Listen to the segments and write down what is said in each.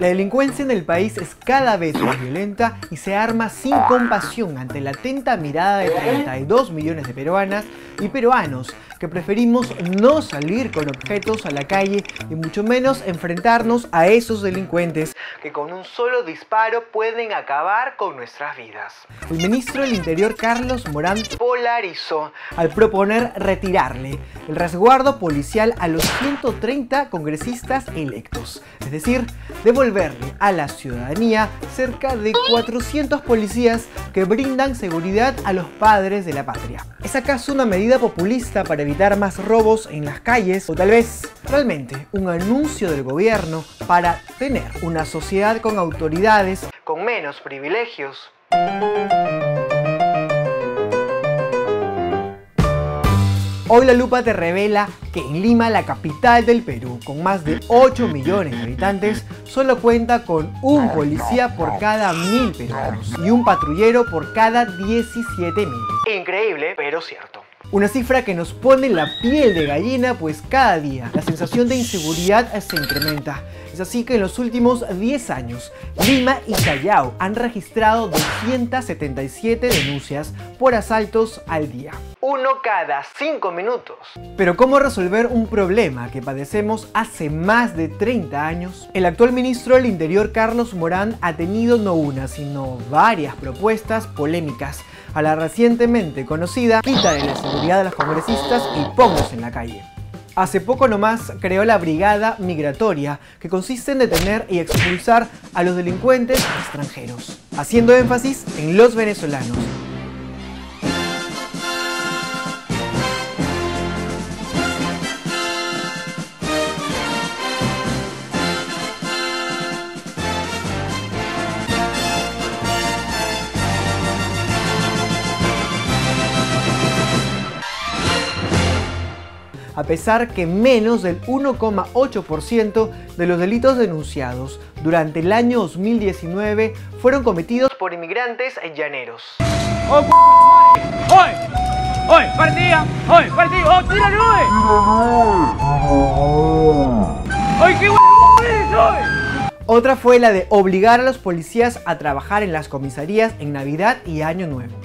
La delincuencia en el país es cada vez más violenta y se arma sin compasión ante la atenta mirada de 32 millones de peruanas y peruanos que preferimos no salir con objetos a la calle y mucho menos enfrentarnos a esos delincuentes que con un solo disparo pueden acabar con nuestras vidas. El ministro del Interior Carlos Morán polarizó al proponer retirarle el resguardo policial a los 130 congresistas electos, es decir, devolverle a la ciudadanía cerca de 400 policías que brindan seguridad a los padres de la patria. ¿Es acaso una medida populista para evitar más robos en las calles o tal vez realmente un anuncio del gobierno para tener una sociedad con autoridades con menos privilegios? Hoy la lupa te revela que en Lima, la capital del Perú, con más de 8 millones de habitantes, solo cuenta con un policía por cada mil peruanos y un patrullero por cada 17 mil. Increíble, pero cierto. Una cifra que nos pone la piel de gallina, pues cada día la sensación de inseguridad se incrementa. Es así que en los últimos 10 años, Lima y Callao han registrado 277 denuncias por asaltos al día. Uno cada 5 minutos. Pero ¿cómo resolver un problema que padecemos hace más de 30 años? El actual ministro del Interior, Carlos Morán, ha tenido no una, sino varias propuestas polémicas a la recientemente conocida quita de la seguridad de los congresistas y póngase en la calle. Hace poco nomás creó la Brigada Migratoria, que consiste en detener y expulsar a los delincuentes extranjeros, haciendo énfasis en los venezolanos, a pesar que menos del 1,8% de los delitos denunciados durante el año 2019 fueron cometidos por inmigrantes llaneros. ¡Oh, ¡Hoy! ¡Hoy! ¡Partida! ¡Hoy! ¡Partida! ¡Oh, tíralo ¡Ay, qué hoy! Otra fue la de obligar a los policías a trabajar en las comisarías en Navidad y Año Nuevo.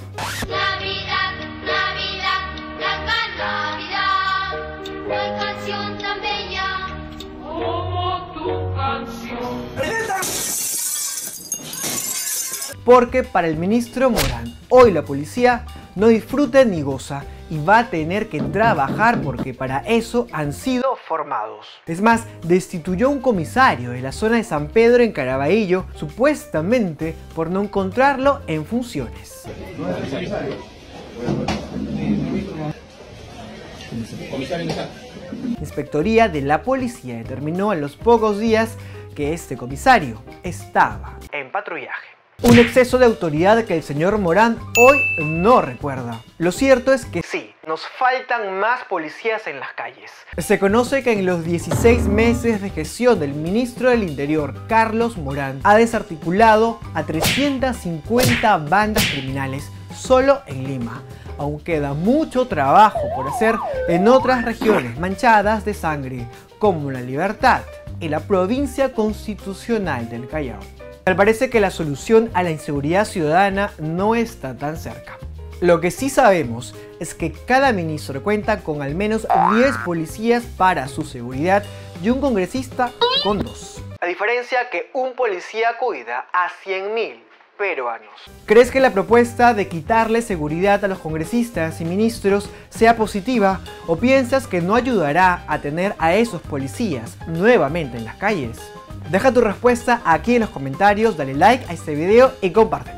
Porque para el ministro Morán, hoy la policía no disfruta ni goza y va a tener que trabajar porque para eso han sido formados. Es más, destituyó a un comisario de la zona de San Pedro en Caraballo, supuestamente por no encontrarlo en funciones. Inspectoría de la policía determinó a los pocos días que este comisario estaba en patrullaje. Un exceso de autoridad que el señor Morán hoy no recuerda. Lo cierto es que sí, nos faltan más policías en las calles. Se conoce que en los 16 meses de gestión del ministro del Interior, Carlos Morán, ha desarticulado a 350 bandas criminales solo en Lima. Aún queda mucho trabajo por hacer en otras regiones manchadas de sangre, como La Libertad y la provincia constitucional del Callao. Me parece que la solución a la inseguridad ciudadana no está tan cerca. Lo que sí sabemos es que cada ministro cuenta con al menos 10 policías para su seguridad y un congresista con dos. A diferencia que un policía cuida a 100.000 peruanos. ¿Crees que la propuesta de quitarle seguridad a los congresistas y ministros sea positiva o piensas que no ayudará a tener a esos policías nuevamente en las calles? Deja tu respuesta aquí en los comentarios, dale like a este video y comparte.